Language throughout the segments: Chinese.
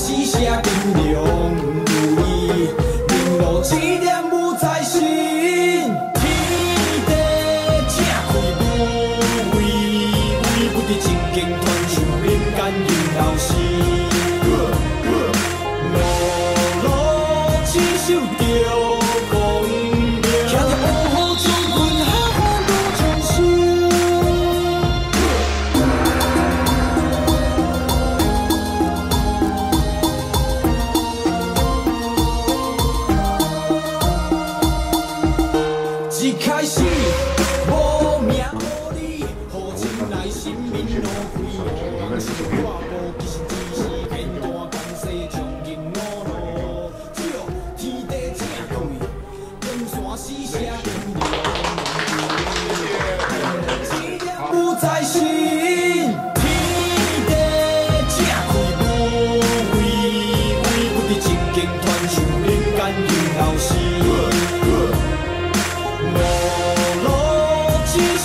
是啥金龙有意，明落指念有财神，天地正气无畏，畏不得真经传承。一开始无名无利，好心内心面落灰，无是无，其实只是变大江西将军五路，照天地正向，登山四下。谢谢。不再是。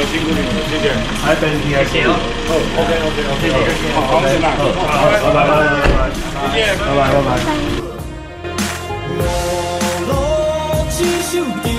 谢谢，拜拜，再见，拜拜，拜拜。